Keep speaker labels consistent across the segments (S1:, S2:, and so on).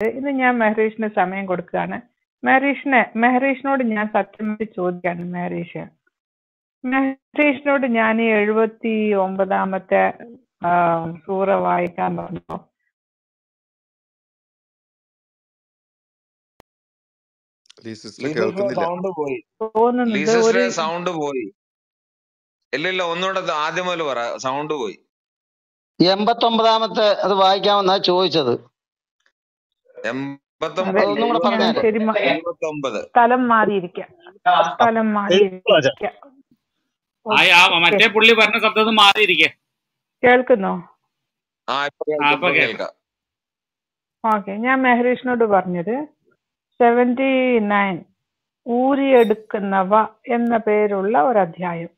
S1: ഇന്ന് ഞാൻ മെഹറീഷിന് സമയം കൊടുക്കുകയാണ്. മെഹറീഷിനെ മെഹറീഷിനോട് ഞാൻ സത്യമായിട്ട് ചോദിക്കാണ് മെഹറീഷ്. മെഹറീഷിനോട് ഞാൻ ഈ എഴുപത്തി ഒമ്പതാമത്തെ സൂറ വായിക്കാൻ പറഞ്ഞു?
S2: സൗണ്ട് പോയി. ഇല്ലില്ല ഒന്നുകൂടെ ആദ്യം മുതൽ പറ. സൗണ്ട് പോയി.
S3: എൺപത്തൊമ്പതാമത്തെ അത് വായിക്കാമെന്നാ ചോദിച്ചത്.
S1: സ്ഥലം മാറിയിരിക്കാം. സ്ഥലം മാറിയിരിക്കാം.
S4: മറ്റേ പുള്ളി പറഞ്ഞ ശബ്ദം മാറിയിരിക്ക.
S1: കേൾക്കുന്നോ? ഓക്കെ ഞാൻ മെഹറീഷിനോട് പറഞ്ഞത് സെവന്റി നയൻ ഊരിയെടുക്കുന്നവ എന്ന പേരുള്ള ഒരു അധ്യായം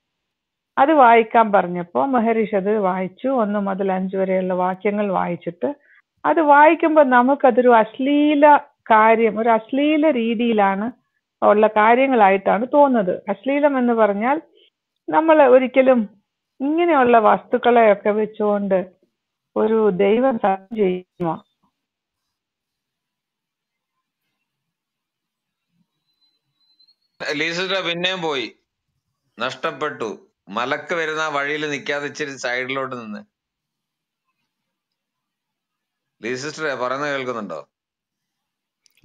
S1: അത് വായിക്കാൻ പറഞ്ഞപ്പോൾ മെഹരീഷ് അത് വായിച്ചു. ഒന്ന് മുതൽ അഞ്ച് വരെയുള്ള വാക്യങ്ങൾ വായിച്ചിട്ട് അത് വായിക്കുമ്പോൾ നമുക്കതൊരു അശ്ലീല കാര്യം ഒരു അശ്ലീല രീതിയിലാണ് ഉള്ള കാര്യങ്ങളായിട്ടാണ് തോന്നുന്നത്. അശ്ലീലം എന്ന് പറഞ്ഞാൽ നമ്മൾ ഒരിക്കലും ഇങ്ങനെയുള്ള വസ്തുക്കളെയൊക്കെ വെച്ചുകൊണ്ട് ഒരു ദൈവം
S2: ചെയ്യുന്ന പിന്നെയും പോയി. നഷ്ടപ്പെട്ടു. മലക്ക് വരുന്ന വഴിയിൽ നിൽക്കാതെ ഇച്ചിരി സൈഡിലോട്ട് നിന്ന്. ലീസിസ്റ്ററെ പറയുന്നത് കേൾക്കുന്നുണ്ടോ?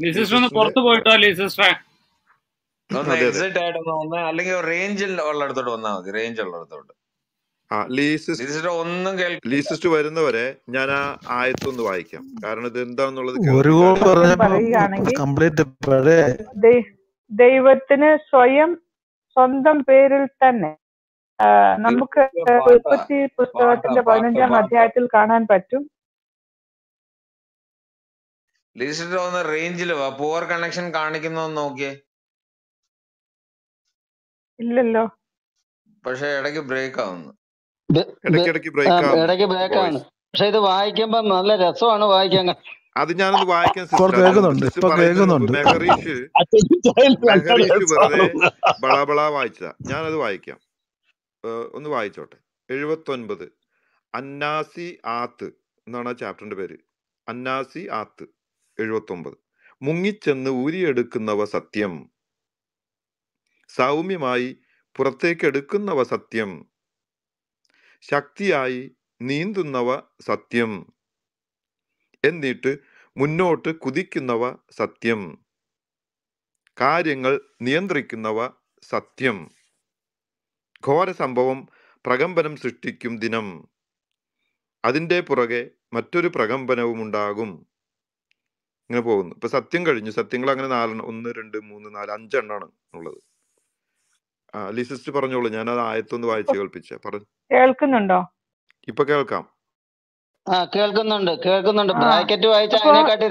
S5: ലീ
S4: ഒന്ന് പുറത്തു പോയിട്ടോ ലിസിസ്റ്ററെ
S2: ഒന്ന് എക്സിറ്റ് ആയിട്ടൊന്ന് വന്ന് അല്ലെങ്കിൽ റേഞ്ചിൽ ഉള്ളിടത്തോട്ട് വന്നാൽ മതി റേഞ്ച് ഉള്ളിടത്തോട്ട്.
S5: ആ ലീ സിസ്റ്റർ
S2: ലീസിസ്റ്റർ ഒന്നും
S5: ലീ
S2: കേൾക്കില്ല
S5: സിസ്റ്റർ വരുന്നവരെ ഞാൻ ആ ആയത്തൊന്ന് വായിക്കാം. കാരണം ഇത്
S1: ദൈ- ദൈവത്തിന് സ്വയം സ്വന്തം പേരിൽ തന്നെ നമുക്ക് ഉൽപ്പത്തി പുസ്തകത്തിന്റെ പതിനഞ്ചാം അധ്യായത്തിൽ കാണാൻ പറ്റും.
S2: ലീസിസ്റ്റർ ഒന്ന് റേഞ്ചിൽ വാ. പുവർ കണക്ഷൻ കാണിക്കുന്നോ നോക്കിയേ.
S1: ഇല്ലല്ലോ.
S2: പക്ഷെ ഇടയ്ക്ക് ബ്രേക്ക് ആവുന്നു.
S3: ഇടയ്ക്ക്
S5: ബ്രേക്ക് ആവുന്നു.
S3: പക്ഷെ ഇത് വായിക്കുമ്പോ നല്ല രസമാണ് വായിക്കാൻ.
S5: അത് ഞാനത് വായിക്കാൻ ബളാബള വായിച്ചതാ. ഞാനത് വായിക്കാം. ഒന്ന് വായിച്ചോട്ടെ. എഴുപത്തൊൻപത്. അന്നാസി ആത്ത് എന്നാണ് ആ ചാപ്റ്ററിന്റെ പേര്. അന്നാസി ആത്ത്. എഴുപത്തൊമ്പത്. മുങ്ങിച്ചെന്ന് ഊരിയെടുക്കുന്നവ സത്യം. സൗമ്യമായി പുറത്തേക്കെടുക്കുന്നവ സത്യം. ശക്തിയായി നീന്തുന്നവ സത്യം. എന്നിട്ട് മുന്നോട്ട് കുതിക്കുന്നവ സത്യം. കാര്യങ്ങൾ നിയന്ത്രിക്കുന്നവ സത്യം. ഘോര സംഭവം പ്രകമ്പനം സൃഷ്ടിക്കും ദിനം. അതിന്റെ പുറകെ മറ്റൊരു പ്രകമ്പനവും ഉണ്ടാകും ഇങ്ങനെ പോകുന്നു. ഇപ്പൊ സത്യം കഴിഞ്ഞു. സത്യങ്ങൾ അങ്ങനെ നാലെണ്ണം ഒന്ന് രണ്ട് മൂന്ന് നാല് അഞ്ചെണ്ണാണ് ഉള്ളത്. ലിസിസ്റ്റ് പറഞ്ഞോളൂ. ഞാൻ അത് ആയത്തൊന്ന് വായിച്ച് കേൾപ്പിച്ച. പറഞ്ഞു.
S1: കേൾക്കുന്നുണ്ടോ?
S5: ഇപ്പൊ കേൾക്കാം.
S3: ആ കേൾക്കുന്നുണ്ട്. കേൾക്കുന്നുണ്ട്. ബ്രാക്കറ്റ് വായിച്ചാൽ അതിനെക്കാട്ടി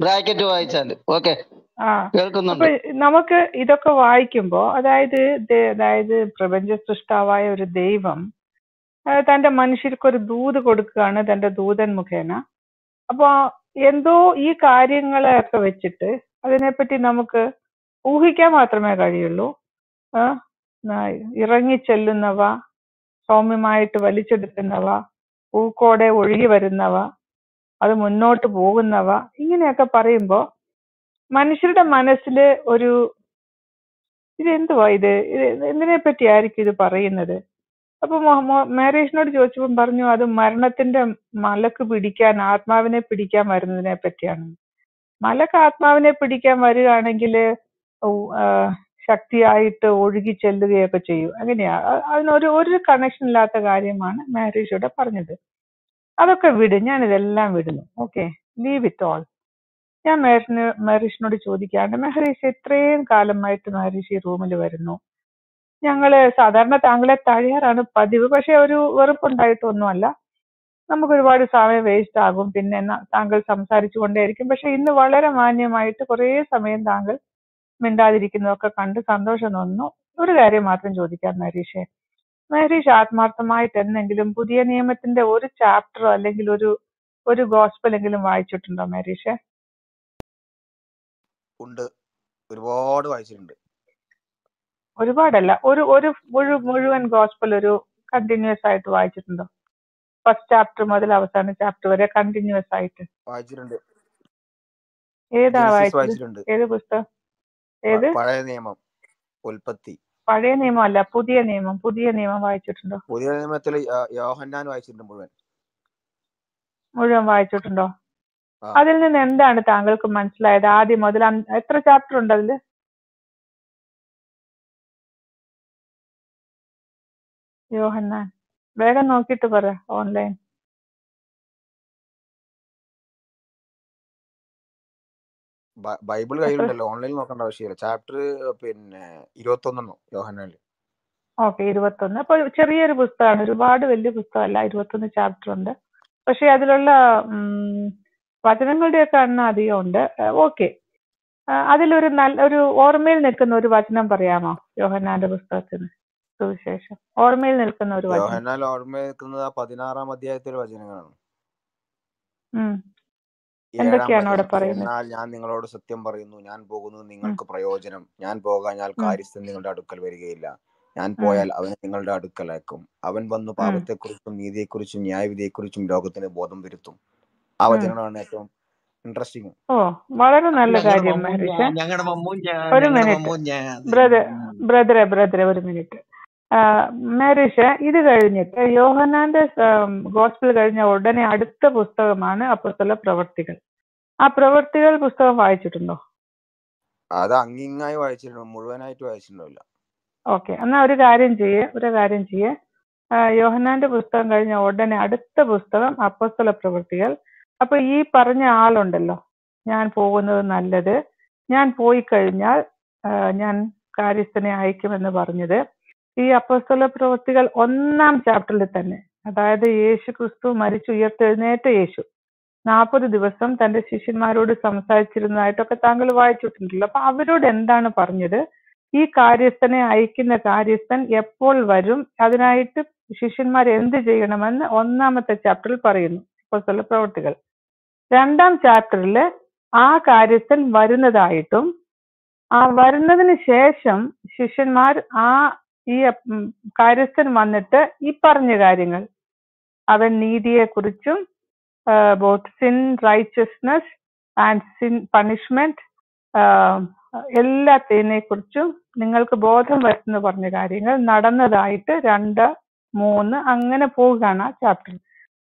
S3: ബ്രാക്കറ്റ് വായിച്ചാൽ ഓക്കെ.
S1: ആ. അപ്പൊ
S3: കേൾക്കുന്നുണ്ട്
S1: നമുക്ക് ഇതൊക്കെ വായിക്കുമ്പോ അതായത് ദേ- അതായത് പ്രപഞ്ച സൃഷ്ടാവായ ഒരു ദൈവം തന്റെ മനുഷ്യർക്ക് ഒരു ദൂത് കൊടുക്കുകയാണ് തന്റെ ദൂതൻ മുഖേന. അപ്പൊ എന്തോ ഈ കാര്യങ്ങളെ ഒക്കെ വെച്ചിട്ട് അതിനെപ്പറ്റി നമുക്ക് ഊഹിക്കാൻ മാത്രമേ കഴിയുള്ളൂ. ഇറങ്ങിച്ചെല്ലുന്നവ സൗമ്യമായിട്ട് വലിച്ചെടുക്കുന്നവ പൂക്കോടെ ഒഴുകി വരുന്നവ അത് മുന്നോട്ട് പോകുന്നവ ഇങ്ങനെയൊക്കെ പറയുമ്പോൾ മനുഷ്യരുടെ മനസ്സിൽ ഒരു ഇത് എന്തുവാ ഇത്? ഇത് എന്തിനെ പറ്റിയായിരിക്കും ഇത് പറയുന്നത്? അപ്പൊ മാരേജിനോട് ചോദിച്ചപ്പോൾ പറഞ്ഞു അത് മരണത്തിന്റെ മലക്ക് പിടിക്കാൻ ആത്മാവിനെ പിടിക്കാൻ വരുന്നതിനെ പറ്റിയാണ്. മലക്ക് ആത്മാവിനെ പിടിക്കാൻ വരികയാണെങ്കിൽ ശക്തിയായിട്ട് ഒഴുകി ചെല്ലുകയൊക്കെ ചെയ്യും. അങ്ങനെയാ. അതിനൊരു ഒരു കണക്ഷൻ ഇല്ലാത്ത കാര്യമാണ് മാരേജ് ഇവിടെ പറഞ്ഞത്. അതൊക്കെ വിട്. ഞാൻ ഇതെല്ലാം വിടുന്നു. ഓക്കെ. ലീവ് ഇറ്റ് ഓൾ ഞാൻ മേറിന് മെഹറീഷിനോട് ചോദിക്കാണ്ട് മെഹറീഷ് ഇത്രയും കാലമായിട്ട് മഹേഷ് ഈ റൂമിൽ വരുന്നു. ഞങ്ങൾ സാധാരണ താങ്കളെ തഴയാറാണ് പതിവ്. പക്ഷെ ഒരു വെറുപ്പുണ്ടായിട്ടൊന്നുമല്ല. നമുക്ക് ഒരുപാട് സമയം വേസ്റ്റ് ആകും പിന്നെ താങ്കൾ സംസാരിച്ചു കൊണ്ടേയിരിക്കും പക്ഷെ ഇന്ന് വളരെ മാന്യമായിട്ട് കുറേ സമയം താങ്കൾ മിണ്ടാതിരിക്കുന്നതൊക്കെ കണ്ട് സന്തോഷം തോന്നുന്നു ഒരു കാര്യം മാത്രം ചോദിക്കാം മഹരീഷെ. മഹരീഷ് ആത്മാർത്ഥമായിട്ട് എന്തെങ്കിലും പുതിയ നിയമത്തിന്റെ ഒരു ചാപ്റ്ററോ അല്ലെങ്കിൽ ഒരു ഒരു ഗോസ്പലെങ്കിലും വായിച്ചിട്ടുണ്ടോ മഹരീഷെ?
S6: ഉണ്ട്. ഒരുപാട് വായിച്ചിട്ടുണ്ട്.
S1: ഒരുപാടല്ല. ഒരു ഒരു മുഴു മുഴുവൻ ഗോസ്പൽ ഒരു കണ്ടിന്യൂസ് ആയിട്ട് വായിച്ചിട്ടുണ്ടോ. ഫസ്റ്റ് ചാപ്റ്റർ മുതൽ അവസാന ചാപ്റ്റർ വരെ കണ്ടിന്യൂസ് ആയിട്ട്.
S6: വായിച്ചിട്ടുണ്ട്.
S1: ഏതാ
S6: വായിച്ചിട്ടുണ്ട്.
S1: ഏത് പുസ്തകം? ഏത്?
S6: പഴയ നിയമം ഉൽപ്പത്തി.
S1: പഴയ നിയമം അല്ല പുതിയ നിയമം. പുതിയ നിയമം വായിച്ചിട്ടുണ്ടോ?
S6: പുതിയ നിയമത്തിൽ യോഹന്നാൻ വായിച്ചിട്ടുണ്ട് മുഴുവൻ.
S1: മുഴുവൻ വായിച്ചിട്ടുണ്ടോ? അതിൽ നിന്ന് എന്താണ് താങ്കൾക്ക് മനസ്സിലായത്? ആദ്യം മുതൽ എത്ര ചാപ്റ്റർ ഉണ്ട് അതിൽ? യോഹന്നാൻ വേഗം നോക്കിട്ട് പറ ഓൺലൈൻ
S6: ബൈബിൾ
S1: കയ്യിൽ
S6: കയ്യിലുണ്ടല്ലോ ഓൺലൈനിൽ നോക്കേണ്ട ആവശ്യമില്ല. ചാപ്റ്റർ പിന്നെ ഇരുപത്തൊന്നെണ്ണോ യോഹന്നാനിൽ
S1: ഓക്കെ ഇരുപത്തൊന്ന്. അപ്പൊ ചെറിയൊരു പുസ്തകമാണ്. ഒരുപാട് വലിയ പുസ്തകമല്ല ഇരുപത്തൊന്ന് ചാപ്റ്റർ ഉണ്ട്. പക്ഷെ അതിലുള്ള വചനങ്ങളുടെയൊക്കെ എണ്ണം അധികം ഉണ്ട്. ഓക്കെ. അതിലൊരു നല്ല ഒരു ഓർമ്മയിൽ നിൽക്കുന്ന ഒരു വചനം പറയാമോ യോഹന്നാന്റെ പുസ്തകത്തിന്? സുവിശേഷം. ഓർമ്മയിൽ നിൽക്കുന്ന ഒരു വചനം.
S6: ഓർമ്മയിൽ ഓർമ്മ നിൽക്കുന്നത് പതിനാറാം അധ്യായത്തിലെ വചനങ്ങളാണ്.
S1: ഉം. എന്തൊക്കെയാണ് അവിടെ പറയുന്നത്?
S6: എന്നാൽ ഞാൻ നിങ്ങളോട് സത്യം പറയുന്നു. ഞാൻ പോകുന്നത് നിങ്ങൾക്ക് പ്രയോജനം. ഞാൻ പോകാഞ്ഞാൽ കാര്യസ്ഥൻ നിങ്ങളുടെ അടുക്കൽ വരികയില്ല. ഞാൻ പോയാൽ അവൻ നിങ്ങളുടെ അടുക്കലേക്കും. അവൻ വന്നു പാപത്തെക്കുറിച്ചും നീതിയെക്കുറിച്ചും ന്യായവിധിയെക്കുറിച്ചും ലോകത്തിന് ബോധം വരുത്തും. ആ
S1: വചനമാണ്
S6: വചനങ്ങളാണ് ഏറ്റവും ഇൻട്രസ്റ്റിംഗ്
S1: ഓ വളരെ നല്ല കാര്യം ഒരു മിനിറ്റ്. ബ്രദർ ബ്രദറെ ബ്രദറെ ഒരു മിനിറ്റ്. മേരിഷ് ഇത് കഴിഞ്ഞിട്ട് യോഹനാന്റെ ഗോസ്പിൾ കഴിഞ്ഞ ഉടനെ അടുത്ത പുസ്തകമാണ് അപ്പസ്തല പ്രവർത്തികൾ. ആ പ്രവർത്തികൾ പുസ്തകം വായിച്ചിട്ടുണ്ടോ?
S6: അത് അങ്ങിങ്ങായി വായിച്ചിട്ടുണ്ടോ. മുഴുവനായിട്ട് വായിച്ചിട്ടുണ്ടാവില്ല.
S1: ഓക്കെ. എന്നാ ഒരു കാര്യം ചെയ്യേ ഒരു കാര്യം ചെയ്യേ. യോഹനാന്റെ പുസ്തകം കഴിഞ്ഞ ഉടനെ അടുത്ത പുസ്തകം അപ്പസ്തല പ്രവൃത്തികൾ അപ്പൊ ഈ പറഞ്ഞ ആളുണ്ടല്ലോ ഞാൻ പോകുന്നത് നല്ലത്. ഞാൻ പോയി കഴിഞ്ഞാൽ ഞാൻ കാര്യസ്ഥനെ അയക്കുമെന്ന് പറഞ്ഞത്. ഈ അപ്പസ്തല പ്രവൃത്തികൾ ഒന്നാം ചാപ്റ്ററിൽ തന്നെ. അതായത് യേശു ക്രിസ്തു മരിച്ചുയർത്തെഴുന്നേറ്റ യേശു. നാൽപ്പത് ദിവസം തന്റെ ശിഷ്യന്മാരോട് സംസാരിച്ചിരുന്നതായിട്ടൊക്കെ താങ്കൾ വായിച്ചിട്ടുണ്ടല്ലോ. അപ്പൊ അവരോട് എന്താണ് പറഞ്ഞത്? ഈ കാര്യസ്ഥനെ അയക്കുന്ന കാര്യസ്ഥൻ എപ്പോൾ വരും? അതിനായിട്ട് ശിഷ്യന്മാർ എന്ത് ചെയ്യണമെന്ന് ഒന്നാമത്തെ ചാപ്റ്ററിൽ പറയുന്നു. അപ്പോസ്തല പ്രവർത്തികൾ രണ്ടാം ചാപ്റ്ററിൽ ആ കാര്യസ്ഥൻ വരുന്നതായിട്ടും ആ വരുന്നതിന് ശേഷം ശിഷ്യന്മാർ ആ ഈ കാര്യസ്ഥൻ വന്നിട്ട് ഈ പറഞ്ഞ കാര്യങ്ങൾ. അവൻ നീതിയെക്കുറിച്ചും both sin righteousness and sin punishment എല്ലാത്തിനെ കുറിച്ചും നിങ്ങൾക്ക് ബോധം വരുത്തുന്ന പറഞ്ഞ കാര്യങ്ങൾ നടന്നതായിട്ട് രണ്ട് മൂന്ന് അങ്ങനെ പോവുകയാണ് ആ ചാപ്റ്റർ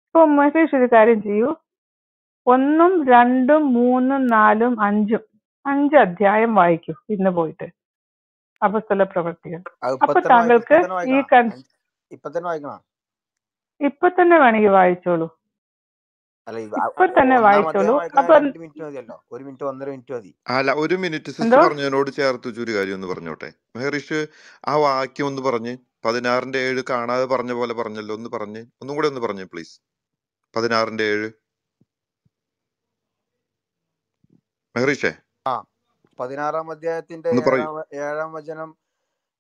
S1: ഇപ്പൊ മഹേഷ് ഒരു കാര്യം ചെയ്യൂ. ഒന്നും രണ്ടും മൂന്നും നാലും അഞ്ചും അഞ്ച് അധ്യായം വായിക്കും ഇന്ന് പോയിട്ട്. അപസ്തല പ്രവർത്തികൾ.
S6: അത്
S1: അപ്പൊ താങ്കൾക്ക് ഈ
S6: ഇപ്പൊ തന്നെ വായിക്കണോ?
S1: ഇപ്പൊ തന്നെ വേണമെങ്കിൽ വായിച്ചോളൂ. ഇപ്പൊ തന്നെ വായിച്ചോളൂ. അപ്പൊ
S6: മിനിറ്റ് ഒരു മിനിറ്റ് ഒന്നര മിനിറ്റ് മതി.
S5: അല്ല ഒരു മിനിറ്റ് സിസ്റ്റർ പറഞ്ഞതിനോട് ചേർത്ത് ഒരു കാര്യം ഒന്ന് പറഞ്ഞോട്ടെ. മെഹറിഷ് ആ വാക്യം ഒന്ന് പറഞ്ഞ് പതിനാറിന്റെ ഏഴ് കാണാതെ പറഞ്ഞ പോലെ പറഞ്ഞല്ലോ ഒന്ന് പറഞ്ഞ്. ഒന്നും കൂടെ ഒന്ന് പറഞ്ഞു പ്ലീസ്. പതിനാറിന്റെ ഏഴ്. മെഹറിഷേ
S6: പതിനാറാം അധ്യായത്തിന്റെ ഏഴാം വചനം.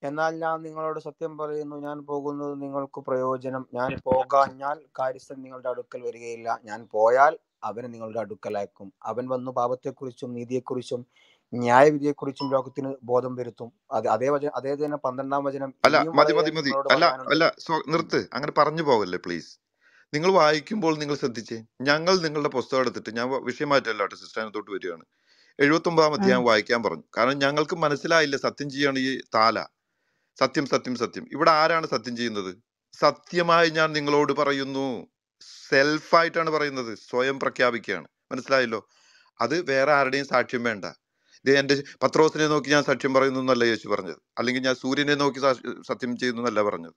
S6: എന്നാൽ ഞാൻ നിങ്ങളോട് സത്യം പറയുന്നു ഞാൻ പോകുന്നത് നിങ്ങൾക്ക് പ്രയോജനം. ഞാൻ പോകാഞ്ഞാൽ കാര്യസ്ഥൻ നിങ്ങളുടെ അടുക്കൽ വരികയില്ല. ഞാൻ പോയാൽ അവനെ നിങ്ങളുടെ അടുക്കലാക്കും. അവൻ വന്നു പാപത്തെക്കുറിച്ചും നീതിയെക്കുറിച്ചും ന്യായവിധിയെക്കുറിച്ചും ലോകത്തിന് ബോധം വരുത്തും. അത് അതേ വചനം അതേ തന്നെ പന്ത്രണ്ടാം വചനം
S5: അല്ല മതി മതി മതി. അല്ല അല്ല നിർത്ത്. അങ്ങനെ പറഞ്ഞു പോകല്ലേ പ്ലീസ്. നിങ്ങൾ വായിക്കുമ്പോൾ നിങ്ങൾ ശ്രദ്ധിച്ചേ. ഞങ്ങൾ നിങ്ങളുടെ പുസ്തകം എടുത്തിട്ട് ഞാൻ വിഷയം മാറ്റല്ല കേട്ടോ സിസ്റ്ററിനകത്തോട്ട് വരികയാണ്. എഴുപത്തി ഒമ്പതാം
S1: ഞാൻ
S5: അധ്യായം വായിക്കാൻ പറഞ്ഞു. കാരണം ഞങ്ങൾക്ക് മനസ്സിലായില്ല സത്യം ചെയ്യാണ് ഈ താല. സത്യം സത്യം സത്യം. ഇവിടെ ആരാണ് സത്യം ചെയ്യുന്നത്? സത്യമായി ഞാൻ നിങ്ങളോട് പറയുന്നു. സെൽഫായിട്ടാണ് പറയുന്നത്. സ്വയം പ്രഖ്യാപിക്കുകയാണ്. മനസ്സിലായല്ലോ? അത് വേറെ ആരുടെയും സാക്ഷ്യം വേണ്ട. ഇത് എന്റെ പത്രോസിനെ നോക്കി ഞാൻ സാക്ഷ്യം പറയുന്നു എന്നല്ല യേശു പറഞ്ഞത്. അല്ലെങ്കിൽ ഞാൻ സൂര്യനെ നോക്കി സത്യം ചെയ്യുന്നു എന്നല്ല പറഞ്ഞത്.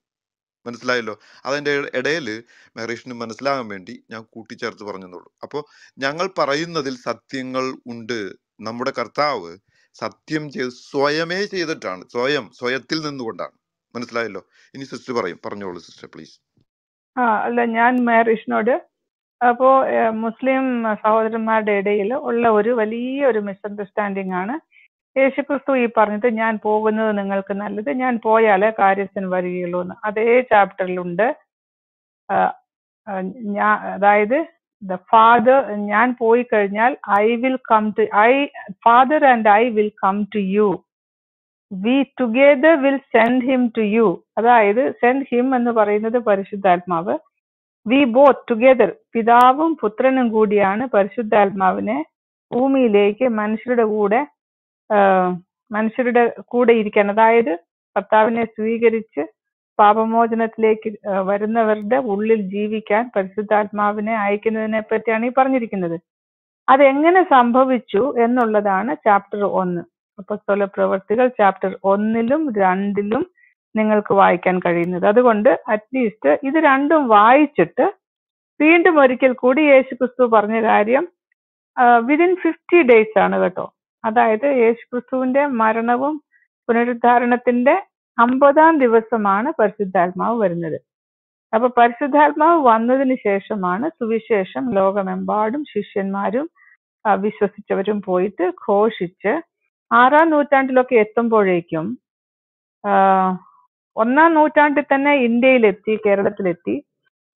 S5: മനസ്സിലായല്ലോ? അതിന്റെ ഇടയിൽ മഹേഷിന് മനസ്സിലാകാൻ വേണ്ടി ഞാൻ കൂട്ടിച്ചേർത്ത് പറഞ്ഞെന്നുള്ളൂ. അപ്പോൾ ഞങ്ങൾ പറയുന്നതിൽ സത്യങ്ങൾ ഉണ്ട്. നമ്മുടെ കർത്താവ് സത്യം ചെയ്ത് സ്വയമേ ചെയ്തിട്ടാണ്. സ്വയം സ്വയത്തിൽ നിന്നുകൊണ്ടാണ്. മനസ്സിലായല്ലോ? ഇനി സിസ്റ്റർ പറയും. പറഞ്ഞോളൂ സിസ്റ്റർ പ്ലീസ്.
S1: ആ അല്ല ഞാൻ മേറിഷിനോട് അപ്പോ മുസ്ലിം സഹോദരന്മാരുടെ ഇടയിൽ ഉള്ള ഒരു വലിയ ഒരു മിസ്അണ്ടർസ്റ്റാൻഡിംഗ് ആണ്. യേശുക്രിസ്തു ഈ പറഞ്ഞത് ഞാൻ പോകുന്നത് നിങ്ങൾക്ക് നല്ലത് ഞാൻ പോയാലേ കാര്യസ്ഥൻ വരികയുള്ളൂ എന്ന്. അതേ ചാപ്റ്ററിലുണ്ട് ഞാൻ അതായത് ദ ഫാദർ ഞാൻ പോയി കഴിഞ്ഞാൽ I will come to I father and I will come to you we together will send him to you അതായത് സെൻഡ് ഹിം എന്ന് പറയുന്നത് പരിശുദ്ധാത്മാവ്. വി ബോത്ത് ടുഗെദർ പിതാവും പുത്രനും കൂടിയാണ് പരിശുദ്ധാത്മാവിനെ ഭൂമിയിലേക്ക് മനുഷ്യരുടെ കൂടെ മനുഷ്യരുടെ കൂടെ ഇരിക്കാൻ. അതായത് കർത്താവിനെ സ്വീകരിച്ച് പാപമോചനത്തിലേക്ക് വരുന്നവരുടെ ഉള്ളിൽ ജീവിക്കാൻ പരിശുദ്ധാത്മാവിനെ അയക്കുന്നതിനെ പറ്റിയാണ് ഈ പറഞ്ഞിരിക്കുന്നത്. അതെങ്ങനെ സംഭവിച്ചു എന്നുള്ളതാണ് ചാപ്റ്റർ ഒന്ന്. അപ്പസ്തോല പ്രവർത്തികൾ ചാപ്റ്റർ ഒന്നിലും രണ്ടിലും നിങ്ങൾക്ക് വായിക്കാൻ കഴിയുന്നത്. അതുകൊണ്ട് അറ്റ്ലീസ്റ്റ് ഇത് രണ്ടും വായിച്ചിട്ട് വീണ്ടും ഒരിക്കൽ കൂടി യേശു ക്രിസ്തു പറഞ്ഞ കാര്യം വിതിൻ ഫിഫ്റ്റി ഡേയ്സ് ആണ് കേട്ടോ. അതായത് യേശു ക്രിസ്തുവിന്റെ മരണവും പുനരുദ്ധാരണത്തിന്റെ അമ്പതാം ദിവസമാണ് പരിശുദ്ധാത്മാവ് വരുന്നത്. അപ്പൊ പരിശുദ്ധാത്മാവ് വന്നതിന് ശേഷമാണ് സുവിശേഷം ലോകമെമ്പാടും ശിഷ്യന്മാരും വിശ്വസിച്ചവരും പോയിട്ട് ഘോഷിച്ച് ആറാം നൂറ്റാണ്ടിലൊക്കെ എത്തുമ്പോഴേക്കും ഒന്നാം നൂറ്റാണ്ടിൽ തന്നെ ഇന്ത്യയിലെത്തി കേരളത്തിലെത്തി.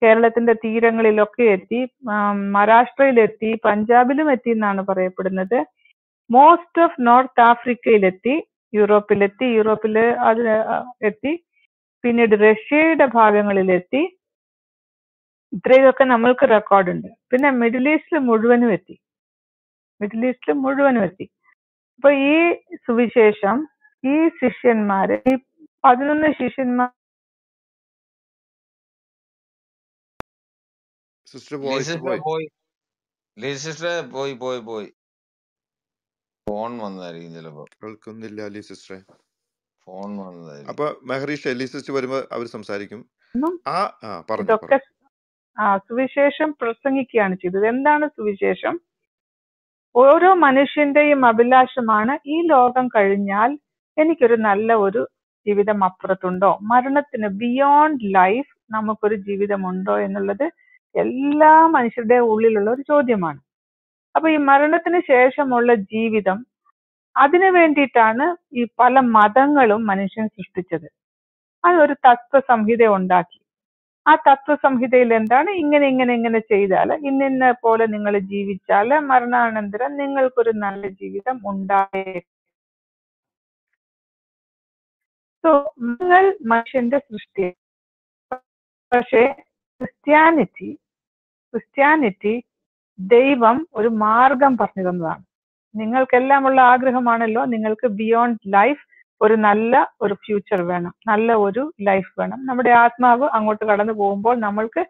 S1: കേരളത്തിന്റെ തീരങ്ങളിലൊക്കെ എത്തി മഹാരാഷ്ട്രയിലെത്തി പഞ്ചാബിലും എത്തി എന്നാണ് പറയപ്പെടുന്നത്. മോസ്റ്റ് ഓഫ് നോർത്ത് ആഫ്രിക്കയിലെത്തി യൂറോപ്പിലെത്തി യൂറോപ്പിൽ അത് എത്തി. പിന്നീട് റഷ്യയുടെ ഭാഗങ്ങളിലെത്തി. ഇത്രയൊക്കെ നമ്മൾക്ക് റെക്കോർഡുണ്ട്. പിന്നെ മിഡിൽ ഈസ്റ്റിൽ മുഴുവനും എത്തി. മിഡിൽ ഈസ്റ്റിൽ മുഴുവനും എത്തി. അപ്പൊ ഈ സുവിശേഷം ഈ ശിഷ്യന്മാര് ഈ പതിനൊന്ന് ശിഷ്യന്മാർ
S5: സിസ്റ്റർ പോയി
S2: പോയി പോയി പോയി ഫോൺ വന്നതായിരിക്കും ചിലപ്പോ.
S5: കേൾക്കുന്നില്ല അലി സിസ്റ്ററെ.
S2: ഫോൺ വന്നതായിരിക്കും.
S5: അപ്പൊ മെഹറീഷ് അലി സിസ്റ്റർ വരുമ്പോ അവർ സംസാരിക്കും. ആ ആ പറഞ്ഞു പറഞ്ഞു.
S1: ആ സുവിശേഷം പ്രസംഗിക്കുകയാണ് ചെയ്തത്. എന്താണ് സുവിശേഷം? ഓരോ മനുഷ്യന്റെയും അഭിലാഷമാണ് ഈ ലോകം കഴിഞ്ഞാൽ എനിക്കൊരു നല്ല ഒരു ജീവിതം അപ്പുറത്തുണ്ടോ? മരണത്തിന് ബിയോണ്ട് ലൈഫ് നമുക്കൊരു ജീവിതമുണ്ടോ എന്നുള്ളത് എല്ലാ മനുഷ്യരുടെ ഉള്ളിലുള്ള ഒരു ചോദ്യമാണ്. അപ്പൊ ഈ മരണത്തിന് ശേഷമുള്ള ജീവിതം അതിനു വേണ്ടിയിട്ടാണ് ഈ പല മതങ്ങളും മനുഷ്യൻ സൃഷ്ടിച്ചത്. അത് അതൊരു തത്വസംഹിത ഉണ്ടാക്കി. ആ തത്വസംഹിതയിൽ എന്താണ്? ഇങ്ങനെ ഇങ്ങനെ ഇങ്ങനെ ചെയ്താൽ ഇന്നിന്ന പോലെ നിങ്ങൾ ജീവിച്ചാൽ മരണാനന്തരം നിങ്ങൾക്കൊരു നല്ല ജീവിതം ഉണ്ടായേ സോ നിങ്ങൾ മനുഷ്യന്റെ സൃഷ്ടി. പക്ഷേ ക്രിസ്ത്യാനിറ്റി ക്രിസ്ത്യാനിറ്റി ദൈവം ഒരു മാർഗം പറഞ്ഞു തന്നതാണ്. നിങ്ങൾക്കെല്ലാമുള്ള ആഗ്രഹമാണല്ലോ നിങ്ങൾക്ക് ബിയോണ്ട് ലൈഫ് ഒരു നല്ല ഒരു ഫ്യൂച്ചർ വേണം. നല്ല ഒരു ലൈഫ് വേണം. നമ്മുടെ ആത്മാവ് അങ്ങോട്ട് കടന്നു പോകുമ്പോൾ നമ്മൾക്ക്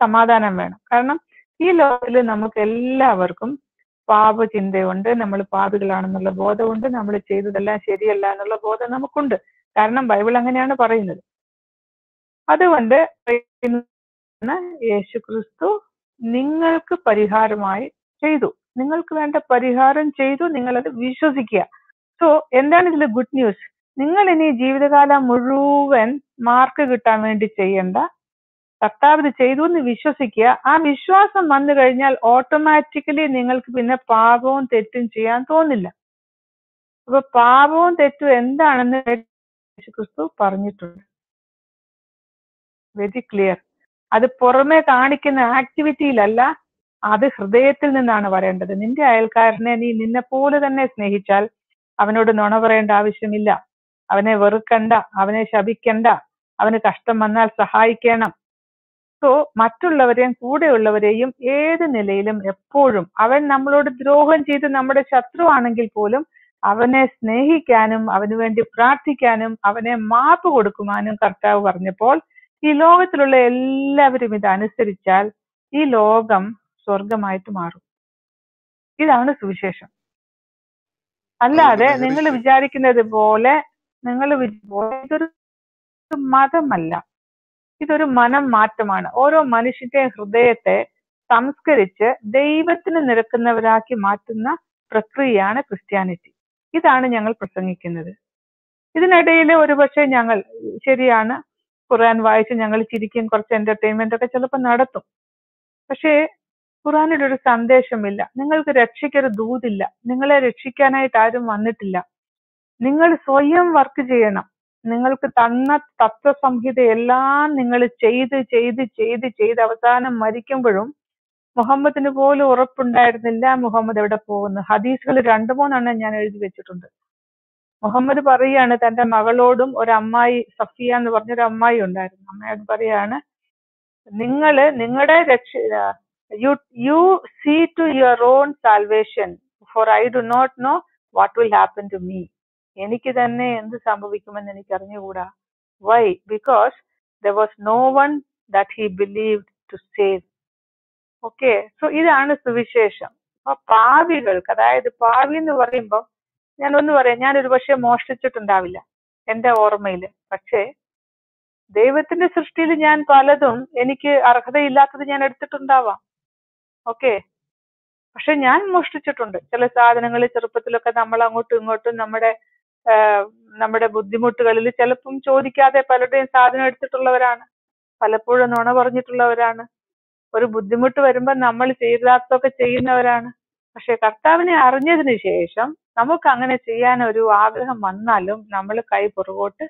S1: സമാധാനം വേണം. കാരണം ഈ ലോകത്തിൽ നമുക്ക് എല്ലാവർക്കും പാപചിന്തയുണ്ട് നമ്മൾ പാപികളാണെന്നുള്ള ബോധമുണ്ട് നമ്മൾ ചെയ്തതെല്ലാം ശരിയല്ല എന്നുള്ള ബോധം നമുക്കുണ്ട്. കാരണം ബൈബിൾ അങ്ങനെയാണ് പറയുന്നത്. അതുകൊണ്ട് യേശു ക്രിസ്തു നിങ്ങൾക്ക് പരിഹാരമായി ചെയ്തു. നിങ്ങൾക്ക് വേണ്ട പരിഹാരം ചെയ്തു നിങ്ങൾ അത് വിശ്വസിക്കുക. സോ എന്താണ് ഇതിൽ ഗുഡ് ന്യൂസ് നിങ്ങൾ ഇനി ജീവിതകാലം മുഴുവൻ മാർക്ക് കിട്ടാൻ വേണ്ടി ചെയ്യേണ്ട കർത്താവ് ഇത് ചെയ്തു എന്ന് വിശ്വസിക്കുക. ആ വിശ്വാസം വന്നു കഴിഞ്ഞാൽ ഓട്ടോമാറ്റിക്കലി നിങ്ങൾക്ക് പിന്നെ പാപവും തെറ്റും ചെയ്യാൻ തോന്നില്ല. അപ്പൊ പാപവും തെറ്റും എന്താണെന്ന് യേശുക്രിസ്തു പറഞ്ഞിട്ടുണ്ട്. വെരി ക്ലിയർ അത് പുറമെ കാണിക്കുന്ന ആക്ടിവിറ്റിയിലല്ല അത് ഹൃദയത്തിൽ നിന്നാണ് വരേണ്ടത്. നിന്റെ അയൽക്കാരനെ നീ നിന്നെ പോലെ തന്നെ സ്നേഹിച്ചാൽ അവനോട് നുണ പറയേണ്ട ആവശ്യമില്ല. അവനെ വെറുക്കണ്ട അവനെ ശപിക്കണ്ട അവന് കഷ്ടം വന്നാൽ സഹായിക്കണം. സോ മറ്റുള്ളവരെയും കൂടെയുള്ളവരെയും ഏത് നിലയിലും എപ്പോഴും അവൻ നമ്മളോട് ദ്രോഹം ചെയ്ത് നമ്മുടെ ശത്രുവാണെങ്കിൽ പോലും അവനെ സ്നേഹിക്കാനും അവന് വേണ്ടി പ്രാർത്ഥിക്കാനും അവനെ മാപ്പ് കൊടുക്കുവാനും കർത്താവ് പറഞ്ഞപ്പോൾ ഈ ലോകത്തിലുള്ള എല്ലാവരും ഇത് അനുസരിച്ചാൽ ഈ ലോകം സ്വർഗമായിട്ട് മാറും. ഇതാണ് സുവിശേഷം. അല്ലാതെ നിങ്ങൾ വിചാരിക്കുന്നത് പോലെ നിങ്ങൾ ഇതൊരു മതമല്ല. ഇതൊരു മനം മാറ്റമാണ്. ഓരോ മനുഷ്യന്റെ ഹൃദയത്തെ സംസ്കരിച്ച് ദൈവത്തിന് നിരക്കുന്നവരാക്കി മാറ്റുന്ന പ്രക്രിയയാണ് ക്രിസ്ത്യാനിറ്റി. ഇതാണ് ഞങ്ങൾ പ്രസംഗിക്കുന്നത്. ഇതിനിടയിൽ ഒരുപക്ഷെ ഞങ്ങൾ ശരിയാണ് ഖുർആൻ വായിച്ച് ഞങ്ങൾ ചിരിക്കും കുറച്ച് എന്റർടൈൻമെന്റ് ഒക്കെ ചിലപ്പോൾ നടത്തും. പക്ഷേ ഖുറാനിൽ ഒരു സന്ദേശമില്ല. നിങ്ങൾക്ക് രക്ഷയ്ക്കൊരു ദൂതില്ല. നിങ്ങളെ രക്ഷിക്കാനായിട്ട് ആരും വന്നിട്ടില്ല. നിങ്ങൾ സ്വയം വർക്ക് ചെയ്യണം. നിങ്ങൾക്ക് തന്ന തത്വസംഹിത എല്ലാം നിങ്ങൾ ചെയ്ത് ചെയ്ത് ചെയ്ത് ചെയ്ത് അവസാനം മരിക്കുമ്പോഴും മുഹമ്മദിന് പോലും ഉറപ്പുണ്ടായിരുന്നില്ല മുഹമ്മദ് എവിടെ പോകുന്നു. ഹദീസുകൾ രണ്ടു മൂന്നെണ്ണം ഞാൻ എഴുതി വെച്ചിട്ടുണ്ട്. മുഹമ്മദ് പറയാണ് തന്റെ മകളോടും ഒരു അമ്മായി സഫിയ എന്ന് പറഞ്ഞൊരു അമ്മായി ഉണ്ടായിരുന്നു. അമ്മയോട് പറയാണ് നിങ്ങൾ നിങ്ങളുടെ രക്ഷ you you see to your own salvation for I do not know what will happen to me എനിക്ക് തന്നെ എന്ത് സംഭവിക്കുമെന്ന് എനിക്ക് അറിഞ്ഞുകൂടാ why because there was no one that he believe to save okay so ഇതാണ് സുവിശേഷം. അപ്പൊ പാവികൾക്ക് അതായത് പാവി എന്ന് പറയുമ്പോൾ ഞാൻ ഒന്ന് പറയാം ഞാൻ ഒരു പക്ഷെ മോഷ്ടിച്ചിട്ടുണ്ടാവില്ല എന്റെ ഓർമ്മയിൽ പക്ഷേ ദൈവത്തിന്റെ സൃഷ്ടിയിൽ ഞാൻ പലതും എനിക്ക് അർഹതയില്ലാത്തത് ഞാൻ എടുത്തിട്ടുണ്ടാവാം. ഓക്കെ? പക്ഷെ ഞാൻ മോഷ്ടിച്ചിട്ടുണ്ട്. ചില സാധനങ്ങൾ ചെറുപ്പത്തിലൊക്കെ നമ്മൾ അങ്ങോട്ടും ഇങ്ങോട്ടും നമ്മുടെ നമ്മുടെ ബുദ്ധിമുട്ടുകളിൽ ചിലപ്പം ചോദിക്കാതെ പലരുടെയും സാധനം എടുത്തിട്ടുള്ളവരാണ്. പലപ്പോഴും നുണ പറഞ്ഞിട്ടുള്ളവരാണ്. ഒരു ബുദ്ധിമുട്ട് വരുമ്പോൾ നമ്മൾ ചെയ്താത്തൊക്കെ ചെയ്യുന്നവരാണ്. പക്ഷെ കർത്താവിനെ അറിഞ്ഞതിന് ശേഷം നമുക്ക് അങ്ങനെ ചെയ്യാൻ ഒരു ആഗ്രഹം വന്നാലും നമ്മൾ കൈ പുറകോട്ട്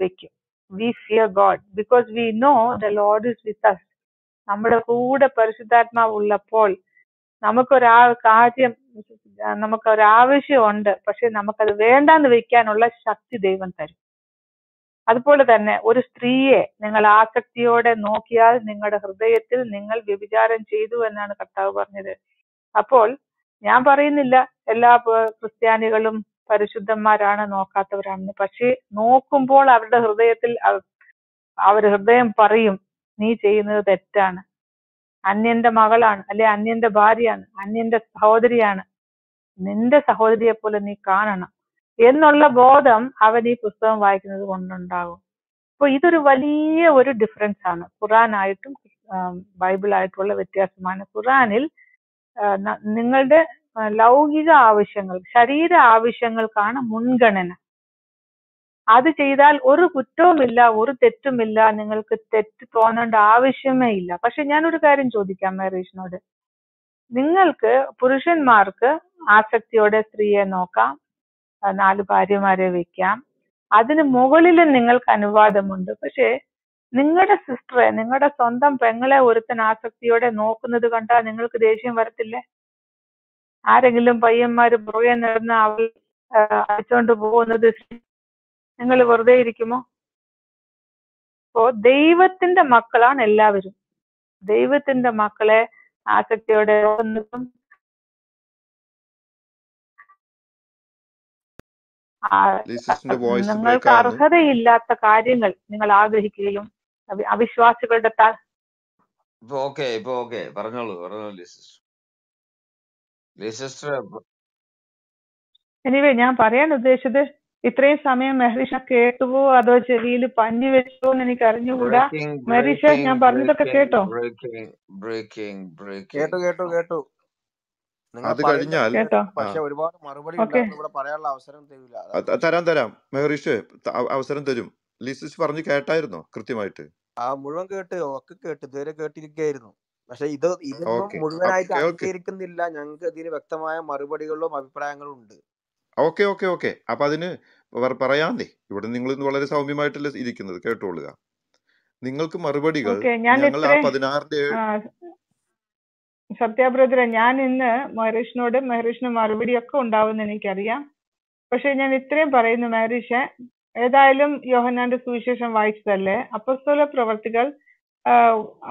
S1: വെക്കും. We fear God because we know the Lord is with us നമ്മുടെ കൂടെ പരിശുദ്ധാത്മാവ് ഉള്ളപ്പോൾ നമുക്കൊരാ കാര്യം നമുക്കൊരാവശ്യമുണ്ട് പക്ഷെ നമുക്കത് വേണ്ടാന്ന് വെക്കാനുള്ള ശക്തി ദൈവം തരും. അതുപോലെ തന്നെ ഒരു സ്ത്രീയെ നിങ്ങൾ ആസക്തിയോടെ നോക്കിയാൽ നിങ്ങളുടെ ഹൃദയത്തിൽ നിങ്ങൾ വ്യഭിചാരം ചെയ്തു എന്നാണ് കർത്താവ് പറഞ്ഞത്. അപ്പോൾ ഞാൻ പറയുന്നില്ല. എല്ലാ ക്രിസ്ത്യാനികളും പരിശുദ്ധന്മാരാണ് നോക്കാത്തവരാണെന്ന്. പക്ഷേ നോക്കുമ്പോൾ അവരുടെ ഹൃദയത്തിൽ അവർ ഹൃദയം പറയും നീ ചെയ്യുന്നത് തെറ്റാണ്. അന്യന്റെ മകളാണ് അല്ലെ അന്യന്റെ ഭാര്യയാണ് അന്യന്റെ സഹോദരിയാണ്. നിന്റെ സഹോദരിയെ പോലെ നീ കാണണം. എന്നുള്ള ബോധം അവൻ ഈ പുസ്തകം വായിക്കുന്നത് കൊണ്ടുണ്ടാകും. അപ്പൊ ഇതൊരു വലിയ ഒരു ഡിഫറൻസ് ആണ്. ഖുറാനായിട്ടും ബൈബിളായിട്ടുള്ള വ്യത്യാസമാണ്. ഖുറാനിൽ നിങ്ങളുടെ ലൗകിക ആവശ്യങ്ങൾ ശരീര ആവശ്യങ്ങൾക്കാണ് മുൻഗണന. അത് ചെയ്താൽ ഒരു കുറ്റവുമില്ല ഒരു തെറ്റുമില്ല നിങ്ങൾക്ക് തെറ്റ് തോന്നേണ്ട ആവശ്യമേ ഇല്ല. പക്ഷെ ഞാനൊരു കാര്യം ചോദിക്കാം മേറീഷിനോട് നിങ്ങൾക്ക് പുരുഷന്മാർക്ക് ആസക്തിയോടെ സ്ത്രീയെ നോക്കാം നാല് ഭാര്യമാരെ വെക്കാം. അതിന് മുകളിലും നിങ്ങൾക്ക് അനുവാദമുണ്ട്. പക്ഷേ നിങ്ങളുടെ സിസ്റ്ററെ നിങ്ങളുടെ സ്വന്തം പെങ്ങളെ ഒരുത്തൻ ആസക്തിയോടെ നോക്കുന്നത് കണ്ടാൽ നിങ്ങൾക്ക് ദേഷ്യം വരത്തില്ലേ? ആരെങ്കിലും പയ്യന്മാര് പുറകെ നടന്ന് അവൾ അടിച്ചോണ്ട് പോകുന്നത് നിങ്ങൾ വെറുതെ ഇരിക്കുമോ? അപ്പോ ദൈവത്തിന്റെ മക്കളാണ് എല്ലാവരും. ദൈവത്തിന്റെ മക്കളെ ആസക്തിയോടെ
S5: ലിസിസ്റ്റിന്റെ
S1: നിങ്ങൾക്ക് അർഹതയില്ലാത്ത കാര്യങ്ങൾ നിങ്ങൾ ആഗ്രഹിക്കുകയും അവിശ്വാസികളുടെ
S2: ഇപ്പൊ ഓക്കെ ഇപ്പൊ ഓക്കെ. പറഞ്ഞോളൂ പറഞ്ഞോളൂ ലിസിസ്റ്റർ ലിസിസ്റ്റർ
S1: എനിവേ ഞാൻ പറയാൻ ഉദ്ദേശിച്ചത് ഇത്രയും സമയം മെഹറിഷ കേട്ടുവോ അതോ ചെവിയിൽ പഞ്ഞു വെച്ചോ എന്ന് എനിക്ക് അറിഞ്ഞുകൂടാ? മെഹറിഷ ഞാൻ പറഞ്ഞതൊക്കെ കേട്ടോ?
S6: കേട്ടു കേട്ടു കേട്ടു.
S5: അത് കഴിഞ്ഞാൽ
S6: പക്ഷെ ഒരുപാട് മറുപടി ഇവിടെ പറയാനുള്ള അവസരം
S5: തരാം തരാം. മെഹറിഷ് അവസരം തരും. ലിസിസ് പറഞ്ഞു കേട്ടായിരുന്നോ? കൃത്യമായിട്ട്.
S6: ആ മുഴുവൻ കേട്ട് ഒക്കെ കേട്ട് ഇതുവരെ കേട്ടിരിക്കുകയായിരുന്നു. പക്ഷെ ഇത്
S5: ഇത്
S6: മുഴുവനായിട്ട് അംഗീകരിക്കുന്നില്ല. ഞങ്ങൾക്ക് ഇതിന് വ്യക്തമായ മറുപടികളും അഭിപ്രായങ്ങളും ഉണ്ട്
S5: ഓക്കെ ഓക്കെ ഓക്കെ. അപ്പൊ അതിന് പറയാൻ പറയാന്നേ ഇവിടെ നിങ്ങൾ ഇന്ന് വളരെ സൗമ്യമായിട്ടല്ലേ ഇരിക്കുന്നത്. കേട്ടോളുക. നിങ്ങൾക്ക് മറുപടികൾ ഞങ്ങൾ ആ പതിനാറിന്റെ
S1: ആ, ഞാൻ ഇന്ന് മെഹറിഷിനോട് മെഹറിഷിന് മറുപടിയൊക്കെ ഉണ്ടാവുമെന്ന് എനിക്കറിയാം. പക്ഷെ ഞാൻ ഇത്രയും പറയുന്നു മെഹറിഷ് ഏതായാലും യോഹന്നാന്റെ സുവിശേഷം വായിച്ചതല്ലേ? അപ്പസ്തോല പ്രവർത്തികൾ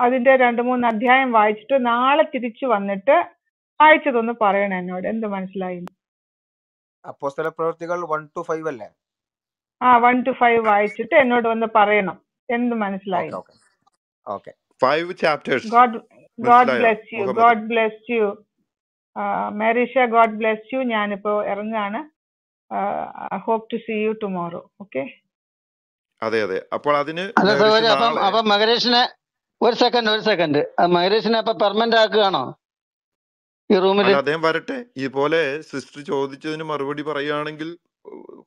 S1: അതിന്റെ രണ്ട് മൂന്ന് അധ്യായം വായിച്ചിട്ട് നാളെ തിരിച്ചു വന്നിട്ട് വായിച്ചതൊന്ന് പറയണം എന്നോട്. എന്ത് മനസ്സിലായി?
S6: അപ്പോസ്തല പ്രവർത്തികൾ വൺ ടു ഫൈവ് അല്ലേ?
S1: ആ വൺ ടു ഫൈവ് വായിച്ചിട്ട് എന്നോട് വന്ന് പറയണം. എന്ത് മനസ്സിലായി?
S6: Okay okay. Okay.
S5: Five chapters
S1: God God bless you God bless you മേരീഷ God bless you ഞാനിപ്പോ ഇറങ്ങാണ്. Hope to see you tomorrow okay
S5: അതെ അതെ. അപ്പോൾ അതിന്
S3: അല്ല
S5: മെഹറിഷ്
S3: സഹോദരി അപ്പം
S5: നാളെ
S3: അപ്പം മകരേഷിനെ ഒരു സെക്കൻഡ് ഒരു സെക്കൻഡ് മകരേഷിനെ അപ്പൊ പെർമനന്റ് ആക്കുകയാണോ? ഈ റൂമിൽ
S5: അദ്ദേഹം വരട്ടെ. ഇതുപോലെ സിസ്റ്റർ ചോദിച്ചതിന് മറുപടി പറയുകയാണെങ്കിൽ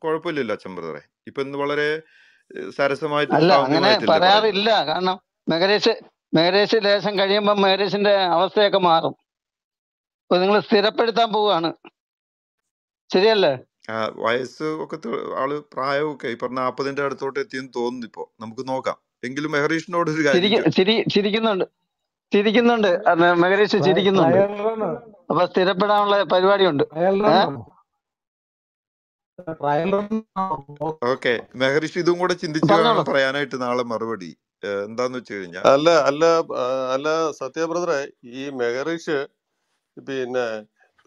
S5: കുഴപ്പമില്ലല്ലോ അച്ഛൻ ബ്രദറെ. ഇപ്പൊ ഇന്ന് വളരെ സരസമായിട്ട്
S3: അല്ല അങ്ങനെ പറയാറില്ല. കാരണം മകരേഷ് മകരേഷ് ലേശം കഴിയുമ്പോൾ മകരേഷിന്റെ അവസ്ഥയൊക്കെ മാറും. അപ്പൊ നിങ്ങൾ സ്ഥിരപ്പെടുത്താൻ പോവുകയാണ്. ശരിയല്ലേ?
S5: ആ, വയസ്സ് ഒക്കെ ത- ആൾ പ്രായമൊക്കെ ഈ പറഞ്ഞ നാപ്പതിന്റെ അടുത്തോട്ട് എത്തിയെന്ന് തോന്നുന്നു ഇപ്പോ. നമുക്ക് നോക്കാം. എങ്കിലും മെഹറീഷിനോട് ഒരു കാര്യം
S3: ചിരിക്ക
S5: ചോദിക്കാം.
S3: ചിരി ചിരിക്കുന്നുണ്ട്. ചിരിക്കുന്നുണ്ട്. അത് ചിരിക്കുന്നുണ്ട്.
S7: ട്രയൽ റണ്ണോ
S3: അപ്പൊ സ്ഥിരപ്പെടാനുള്ള പരിപാടിയുണ്ട്.
S7: ട്രയൽ
S3: ഏ?
S7: റണ്ണോ ട്രയൽ റണ്ണോ
S5: ഓക്കെ. മെഹറിഷ് ഇതും കൂടെ ചിന്തിച്ചു
S3: പറഞ്ഞോളൂ.
S5: വേണം പറയാനായിട്ട് നാളെ മറുപടി. എന്താന്ന് വെച്ച് കഴിഞ്ഞാൽ
S8: അല്ല അല്ല ആ, അല്ല സത്യ ബ്രദറെ ഈ മെഹറിഷ് പിന്നെ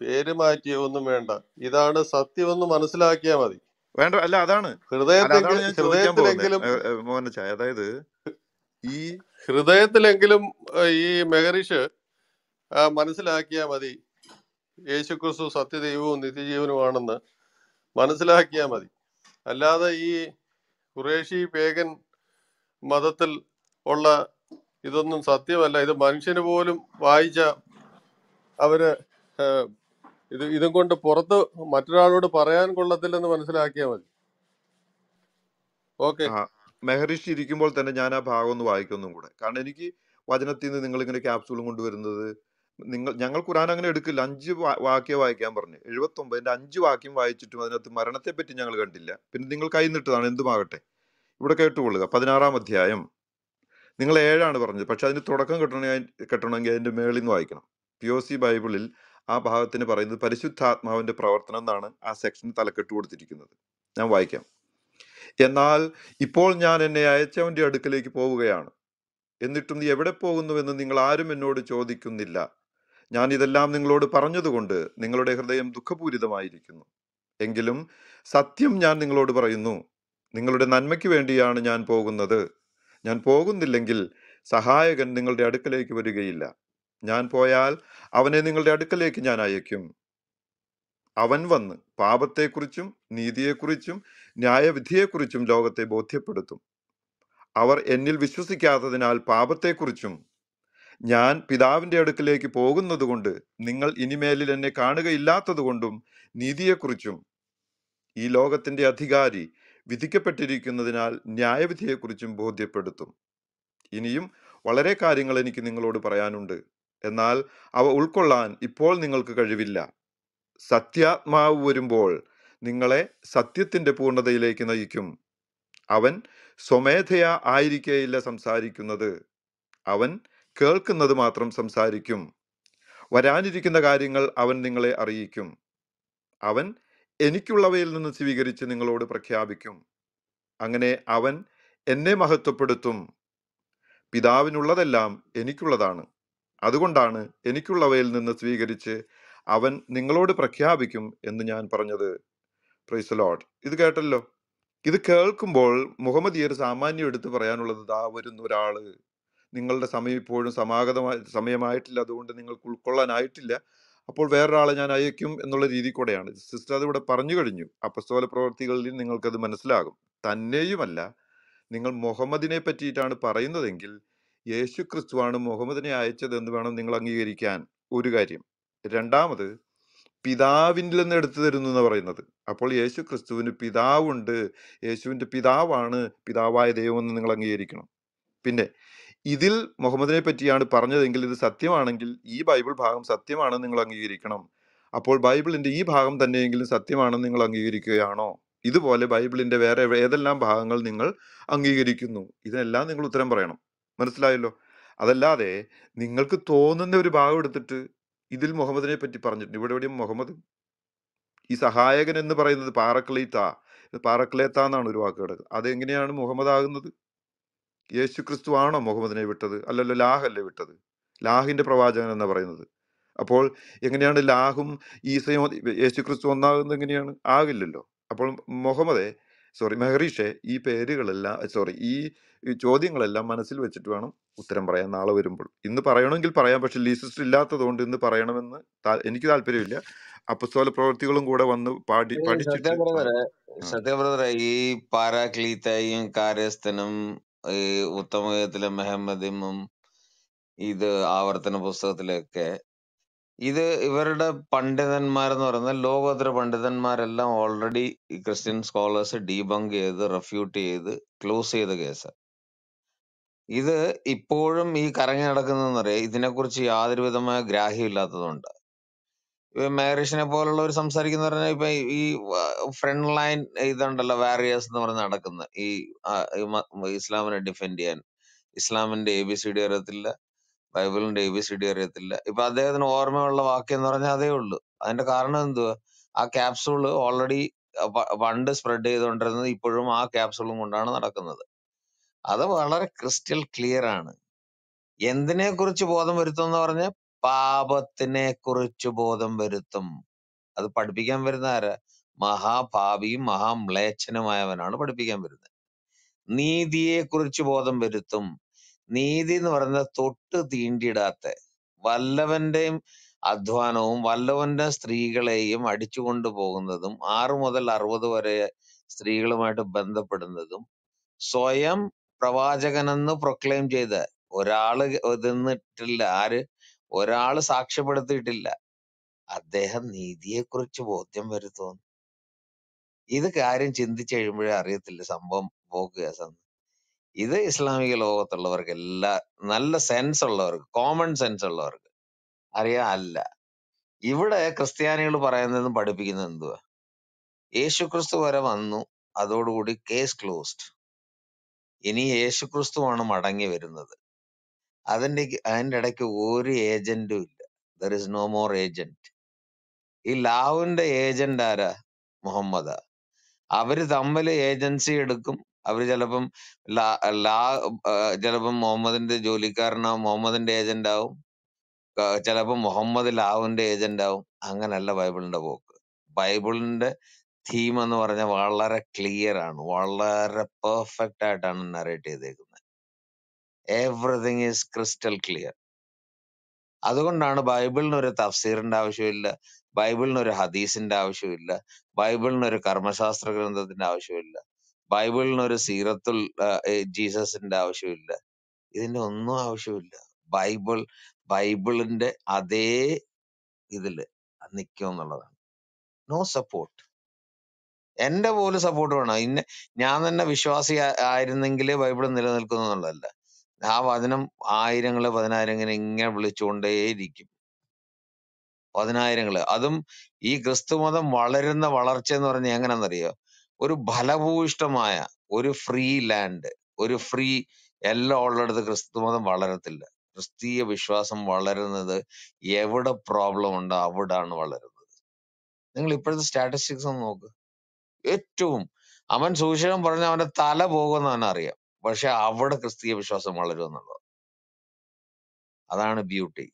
S7: പേര് മാറ്റിയോ ഒന്നും വേണ്ട. ഇതാണ് സത്യമെന്ന് മനസ്സിലാക്കിയാൽ മതി.
S5: വേണ്ട അല്ല അതാണ്.
S7: ഹൃദയത്തിലെങ്കിലും
S5: അതായത് ഈ
S7: ഹൃദയത്തിലെങ്കിലും ഈ മെഹറിഷ് മനസ്സിലാക്കിയാ മനസ്സിലാക്കിയാൽ മതി. യേശുക്രിസ്തു സത്യദൈവവും നിത്യജീവനുമാണെന്ന് മനസ്സിലാക്കിയാൽ മതി. അല്ലാതെ ഈ കുറേഷി പേഗൻ മതത്തിൽ ഉള്ള ഇതൊന്നും സത്യമല്ല. ഇത് മനുഷ്യന് പോലും വായിച്ച അവർ ഇത് ഇതും കൊണ്ട് പുറത്ത് മറ്റൊരാളോട് പറയാൻ കൊള്ളത്തില്ലെന്ന് മനസ്സിലാക്കിയാൽ മതി. ഓക്കെ.
S5: മെഹറിഷ് ഇരിക്കുമ്പോൾ തന്നെ ഞാൻ ആ ഭാഗം ഒന്ന് വായിക്കൊന്നും കൂടെ. കാരണം എനിക്ക് വചനത്തിൽ നിന്ന് നിങ്ങൾ ഇങ്ങനെ ക്യാപ്സൂളും കൊണ്ടുവരുന്നത് നിങ്ങൾ ഞങ്ങൾ ഖുറാൻ അങ്ങനെ എടുക്കില്ല. അഞ്ച് വാക്യം വായിക്കാൻ പറഞ്ഞു. എഴുപത്തി ഒമ്പതിന്റെ അഞ്ച് വാക്യം വായിച്ചിട്ടും അതിനകത്ത് മരണത്തെ പറ്റി ഞങ്ങൾ കണ്ടില്ല. പിന്നെ നിങ്ങൾ കൈ നിട്ടതാണ് എന്തുമാകട്ടെ? ഇവിടെ കേട്ടുകൊള്ളുക. പതിനാറാം അധ്യായം. നിങ്ങൾ ഏഴാണ് പറഞ്ഞത്. പക്ഷെ അതിന് തുടക്കം കിട്ടണമെങ്കിൽ കിട്ടണമെങ്കിൽ അതിന്റെ മേളിൽ നിന്ന് വായിക്കണം. പി ഒ സി ബൈബിളിൽ ആ ഭാഗത്തിന് പറയുന്നത് പരിശുദ്ധാത്മാവിന്റെ പ്രവർത്തനം എന്നാണ് ആ സെക്ഷൻ തലക്കെട്ട് കൊടുത്തിരിക്കുന്നത്. ഞാൻ വായിക്കാം. എന്നാൽ ഇപ്പോൾ ഞാൻ എന്നെ അയച്ചവന്റെ അടുക്കലേക്ക് പോവുകയാണ്. എന്നിട്ടും നീ എവിടെ പോകുന്നുവെന്ന് നിങ്ങൾ ആരും എന്നോട് ചോദിക്കുന്നില്ല. ഞാൻ ഇതെല്ലാം നിങ്ങളോട് പറഞ്ഞതുകൊണ്ട് നിങ്ങളുടെ ഹൃദയം ദുഃഖപൂരിതമായിരിക്കുന്നു. എങ്കിലും സത്യം ഞാൻ നിങ്ങളോട് പറയുന്നു. നിങ്ങളുടെ നന്മയ്ക്ക് വേണ്ടിയാണ് ഞാൻ പോകുന്നത്. ഞാൻ പോകുന്നില്ലെങ്കിൽ സഹായകൻ നിങ്ങളുടെ അടുക്കലേക്ക് വരികയില്ല. ഞാൻ പോയാൽ അവനെ നിങ്ങളുടെ അടുക്കലേക്ക് ഞാൻ അയക്കും അവൻ വന്ന് പാപത്തെക്കുറിച്ചും നീതിയെക്കുറിച്ചും ന്യായവിധിയെക്കുറിച്ചും ലോകത്തെ ബോധ്യപ്പെടുത്തും. അവർ എന്നിൽ വിശ്വസിക്കാത്തതിനാൽ പാപത്തെക്കുറിച്ചും ഞാൻ പിതാവിന്റെ അടുക്കിലേക്ക് പോകുന്നതുകൊണ്ട് നിങ്ങൾ ഇനിമേലിൽ എന്നെ കാണുകയില്ലാത്തതുകൊണ്ടും നീതിയെക്കുറിച്ചും ഈ ലോകത്തിന്റെ അധികാരി വിധിക്കപ്പെട്ടിരിക്കുന്നതിനാൽ ന്യായവിധിയെക്കുറിച്ചും ബോധ്യപ്പെടുത്തും. ഇനിയും വളരെ കാര്യങ്ങൾ എനിക്ക് നിങ്ങളോട് പറയാനുണ്ട്. എന്നാൽ അവ ഉൾക്കൊള്ളാൻ ഇപ്പോൾ നിങ്ങൾക്ക് കഴിവില്ല. സത്യാത്മാവ് വരുമ്പോൾ നിങ്ങളെ സത്യത്തിന്റെ പൂർണതയിലേക്ക് നയിക്കും. അവൻ സ്വമേധയാ ആയിരിക്കേയില്ല സംസാരിക്കുന്നത്. അവൻ കേൾക്കുന്നത് മാത്രം സംസാരിക്കും. വരാനിരിക്കുന്ന കാര്യങ്ങൾ അവൻ നിങ്ങളെ അറിയിക്കും. അവൻ എനിക്കുള്ളവയിൽ നിന്ന് സ്വീകരിച്ച് നിങ്ങളോട് പ്രഖ്യാപിക്കും. അങ്ങനെ അവൻ എന്നെ മഹത്വപ്പെടുത്തും. പിതാവിനുള്ളതെല്ലാം എനിക്കുള്ളതാണ്. അതുകൊണ്ടാണ് എനിക്കുള്ളവയിൽ നിന്ന് സ്വീകരിച്ച് അവൻ നിങ്ങളോട് പ്രഖ്യാപിക്കും എന്ന് ഞാൻ പറഞ്ഞത്. പ്രൈസ് ലോഡ് ഇത് കേട്ടല്ലോ. ഇത് കേൾക്കുമ്പോൾ മുഹമ്മദ് മുഹമ്മദിയർ സാമാന്യം എടുത്ത് പറയാനുള്ളത് ദാ വരുന്ന ഒരാൾ. നിങ്ങളുടെ സമയം ഇപ്പോഴും സമാഗതമായ സമയമായിട്ടില്ല. അതുകൊണ്ട് നിങ്ങൾക്ക് ഉൾക്കൊള്ളാനായിട്ടില്ല. അപ്പോൾ വേറൊരാളെ ഞാൻ അയക്കും എന്നുള്ള രീതി കൂടെയാണ്. സിസ്റ്റർ അതിവിടെ പറഞ്ഞു കഴിഞ്ഞു. അപ്പസ്തോല പ്രവർത്തികളിൽ നിങ്ങൾക്കത് മനസ്സിലാകും. തന്നെയുമല്ല നിങ്ങൾ മുഹമ്മദിനെ പറ്റിയിട്ടാണ് പറയുന്നതെങ്കിൽ യേശു ക്രിസ്തുവാണ് മുഹമ്മദിനെ അയച്ചതെന്ന് വേണം നിങ്ങൾ അംഗീകരിക്കാൻ. ഒരു കാര്യം. രണ്ടാമത് പിതാവിന്റെ നിന്ന് എടുത്തു തരുന്നു എന്ന് പറയുന്നത്. അപ്പോൾ യേശു ക്രിസ്തുവിന് പിതാവുണ്ട്. യേശുവിന്റെ പിതാവാണ് പിതാവായ ദൈവമെന്ന് നിങ്ങൾ അംഗീകരിക്കണം. പിന്നെ ഇതിൽ മുഹമ്മദിനെ പറ്റിയാണ് പറഞ്ഞതെങ്കിൽ ഇത് സത്യമാണെങ്കിൽ ഈ ബൈബിൾ ഭാഗം സത്യമാണെന്ന് നിങ്ങൾ അംഗീകരിക്കണം. അപ്പോൾ ബൈബിളിന്റെ ഈ ഭാഗം തന്നെയെങ്കിലും സത്യമാണെന്ന് നിങ്ങൾ അംഗീകരിക്കുകയാണോ? ഇതുപോലെ ബൈബിളിന്റെ വേറെ ഏതെല്ലാം ഭാഗങ്ങൾ നിങ്ങൾ അംഗീകരിക്കുന്നു? ഇതിനെല്ലാം നിങ്ങൾ ഉത്തരം പറയണം. മനസ്സിലായല്ലോ? അതല്ലാതെ നിങ്ങൾക്ക് തോന്നുന്ന ഒരു ഭാഗം എടുത്തിട്ട് ഇതിൽ മുഹമ്മദിനെ പറ്റി പറഞ്ഞിട്ടുണ്ട്. ഇവിടെ എവിടെയും മുഹമ്മദ്? ഈ സഹായകൻ എന്ന് പറയുന്നത് പാറക്ലീത്ത പാറക്ലേത്ത എന്നാണ് ഒരു വാക്ക് കിടക്കുന്നത്. അതെങ്ങനെയാണ് മുഹമ്മദ് ആകുന്നത്? യേശു ക്രിസ്തു ആണോ മുഹമ്മദിനെ വിട്ടത്? അല്ലല്ലോ ലാഹല്ലേ വിട്ടത്? ലാഹിന്റെ പ്രവാചകൻ എന്ന് പറയുന്നത്. അപ്പോൾ എങ്ങനെയാണ് ലാഹും ഈസയും യേശു ക്രിസ്തു ഒന്നാകുന്നത് എങ്ങനെയാണ്? ആകില്ലല്ലോ. അപ്പോൾ മുഹമ്മദെ സോറി മഹർഷെ ഈ പേരുകളെല്ലാം സോറി ഈ ചോദ്യങ്ങളെല്ലാം മനസ്സിൽ വെച്ചിട്ട് വേണം ഉത്തരം പറയാൻ നാളെ വരുമ്പോൾ. ഇന്ന് പറയണമെങ്കിൽ പറയാം പക്ഷെ ലീസിസ്റ്റ് ഇല്ലാത്തതുകൊണ്ട് ഇന്ന് പറയണമെന്ന് എനിക്ക് താല്പര്യമില്ല. അപ്പസ്തോല പ്രവൃത്തികളും കൂടെ വന്ന് പാടി പഠിച്ചിട്ട്
S2: സത്യ
S5: ആ
S2: ബ്രദറെ
S5: ആ
S2: ഈ പാരാക്ലീത്തയും കാര്യസ്ഥനും ഈ ഉത്തമഗത്തിലെ മെഹമ്മദിമും ഇത് ആവർത്തന പുസ്തകത്തിലൊക്കെ ഇത് ഇവരുടെ പണ്ഡിതന്മാരെന്ന് പറയുന്നത് ലോകോത്തര പണ്ഡിതന്മാരെല്ലാം ഓൾറെഡി ഈ ക്രിസ്ത്യൻ സ്കോളേഴ്സ് ഡീബങ്ക് ചെയ്ത് റെഫ്യൂട്ട് ചെയ്ത് ക്ലോസ് ചെയ്ത കേസ് ഇത് ഇപ്പോഴും ഈ കറങ്ങി നടക്കുന്നതെന്നറിയാം ഇതിനെക്കുറിച്ച് യാതൊരു വിധമായ ഗ്രാഹ്യം ഇല്ലാത്തതുകൊണ്ട്. മേറിഷിനെ പോലുള്ളവർ സംസാരിക്കുന്ന പറഞ്ഞാൽ ഇപ്പൊ ഈ ഫ്രണ്ട് ലൈൻ ഇതുണ്ടല്ലോ വാരിയേഴ്സ് എന്ന് പറഞ്ഞ് നടക്കുന്ന ഈ ഇസ്ലാമിനെ ഡിഫെൻഡ് ചെയ്യാൻ. ഇസ്ലാമിന്റെ എ ബി സി ഡി അറിയത്തില്ല. ബൈബിളിന്റെ എ ബി സി ഡി അറിയത്തില്ല. ഇപ്പൊ അദ്ദേഹത്തിന് ഓർമ്മയുള്ള വാക്യം എന്ന് പറഞ്ഞാൽ അതേ ഉള്ളൂ. അതിന്റെ കാരണം എന്തുവാ? ആ ക്യാപ്സൂൾ ഓൾറെഡി പണ്ട് സ്പ്രെഡ് ചെയ്തുകൊണ്ടിരുന്നത് ഇപ്പോഴും ആ ക്യാപ്സൂളും കൊണ്ടാണ് നടക്കുന്നത്. അത് വളരെ ക്രിസ്റ്റൽ ക്ലിയർ ആണ്. എന്തിനെ കുറിച്ച് ബോധം വരുത്തും എന്ന് പറഞ്ഞാൽ പാപത്തിനെ കുറിച്ച് ബോധം വരുത്തും. അത് പഠിപ്പിക്കാൻ വരുന്ന ആരാ? മഹാഭാവിയും മഹാമ്ലേച്ഛനുമായവനാണ് പഠിപ്പിക്കാൻ വരുന്നത്. നീതിയെ കുറിച്ച് ബോധം വരുത്തും. നീതി എന്ന് പറയുന്നത് തൊട്ട് തീണ്ടിയിടാത്ത വല്ലവന്റെയും അധ്വാനവും വല്ലവന്റെ സ്ത്രീകളെയും അടിച്ചുകൊണ്ടു പോകുന്നതും ആറു മുതൽ അറുപത് വരെ സ്ത്രീകളുമായിട്ട് ബന്ധപ്പെടുന്നതും സ്വയം പ്രവാചകനെന്ന് പ്രൊക്ലെയിം ചെയ്ത ഒരാൾ ഇതെന്നിട്ടില്ല ആര് ഒരാൾ സാക്ഷ്യപ്പെടുത്തിയിട്ടില്ല. അദ്ദേഹം നീതിയെക്കുറിച്ച് ബോധ്യം വരുത്തുന്നു. ഇത് കാര്യം ചിന്തിച്ചു കഴിയുമ്പോഴേ അറിയത്തില്ല സംഭവം പോകുക ഇത് ഇസ്ലാമിക ലോകത്തുള്ളവർക്ക് എല്ലാ നല്ല സെൻസ് ഉള്ളവർക്ക് കോമൺ സെൻസ് ഉള്ളവർക്ക് അറിയാൻ അല്ല. ഇവിടെ ക്രിസ്ത്യാനികൾ പറയുന്നതും പഠിപ്പിക്കുന്നത് എന്തുവാ? യേശു ക്രിസ്തു വരെ വന്നു അതോടുകൂടി കേസ് ക്ലോസ്ഡ് ഇനി യേശു യേശുക്രിസ്തുവാണ് മടങ്ങി വരുന്നത്. അതിന്റെ അതിന്റെ ഇടയ്ക്ക് ഒരു ഏജന്റും ഇല്ല. There is no more agent ഈ ലാവിന്റെ ഏജന്റ് ആരാ? മുഹമ്മദാ. അവർ തമ്മിൽ ഏജൻസി എടുക്കും അവർ ചിലപ്പം ലാ ലാ ചിലപ്പം മുഹമ്മദിന്റെ ജോലിക്കാരനാവും മുഹമ്മദിന്റെ ഏജന്റ് ആവും ചിലപ്പം മുഹമ്മദ് ലാവിന്റെ ഏജന്റ് ആവും അങ്ങനല്ല ബൈബിളിന്റെ പോക്ക്. ബൈബിളിന്റെ തീം എന്ന് പറഞ്ഞാൽ വളരെ ക്ലിയർ ആണ്. വളരെ പെർഫെക്റ്റ് ആയിട്ടാണ് നറേറ്റ് ചെയ്തേക്കുന്നത് എവറിങ് ഈസ് ക്രിസ്റ്റൽ ക്ലിയർ അതുകൊണ്ടാണ് ബൈബിളിന് ഒരു തഫ്സീറിന്റെ ആവശ്യമില്ല ബൈബിളിന് ഒരു ഹദീസിന്റെ ആവശ്യമില്ല ബൈബിളിന് ഒരു കർമ്മശാസ്ത്ര ഗ്രന്ഥത്തിന്റെ ആവശ്യമില്ല. ബൈബിളിന് ഒരു സീറത്തുൽ ജീസസിന്റെ ആവശ്യമില്ല. ഇതിന്റെ ഒന്നും ആവശ്യമില്ല. ബൈബിൾ ബൈബിളിന്റെ അതേ ഇതിൽ നിൽക്കും എന്നുള്ളതാണ് നോ സപ്പോർട്ട്. എന്റെ പോലും സപ്പോർട്ട് വേണം. ഇന്ന ഞാൻ തന്നെ വിശ്വാസി ആ- ആയിരുന്നെങ്കിലേ ബൈബിൾ നിലനിൽക്കുന്നു എന്നുള്ളതല്ല. ആ വചനം ആയിരങ്ങൾ പതിനായിരങ്ങളെ ഇങ്ങനെ വിളിച്ചുകൊണ്ടേയിരിക്കും. പതിനായിരങ്ങൾ. അതും ഈ ക്രിസ്തുമതം വളരുന്ന വളർച്ച എന്ന് പറഞ്ഞാൽ എങ്ങനെയാണെന്നറിയോ? ഒരു ഫലഭൂയിഷ്ടമായ ഒരു ഫ്രീ ലാൻഡ് ഒരു ഫ്രീ എല്ലാം ഉള്ളിടത്ത് ക്രിസ്തുമതം വളരത്തില്ല. ക്രിസ്തീയ വിശ്വാസം വളരുന്നത് എവിടെ പ്രോബ്ലം ഉണ്ടോ അവിടാണ് വളരുന്നത്. നിങ്ങൾ ഇപ്പോഴത്തെ സ്റ്റാറ്റിസ്റ്റിക്സ് ഒന്ന് നോക്ക്. ഏറ്റവും അവൻ സുവിശേഷം പറഞ്ഞ അവന്റെ തല പോകുമെന്ന് അവൻ അറിയാം. പക്ഷെ അവിടെ ക്രിസ്തീയ വിശ്വാസം വളരും എന്നുള്ളത് അതാണ് ബ്യൂട്ടി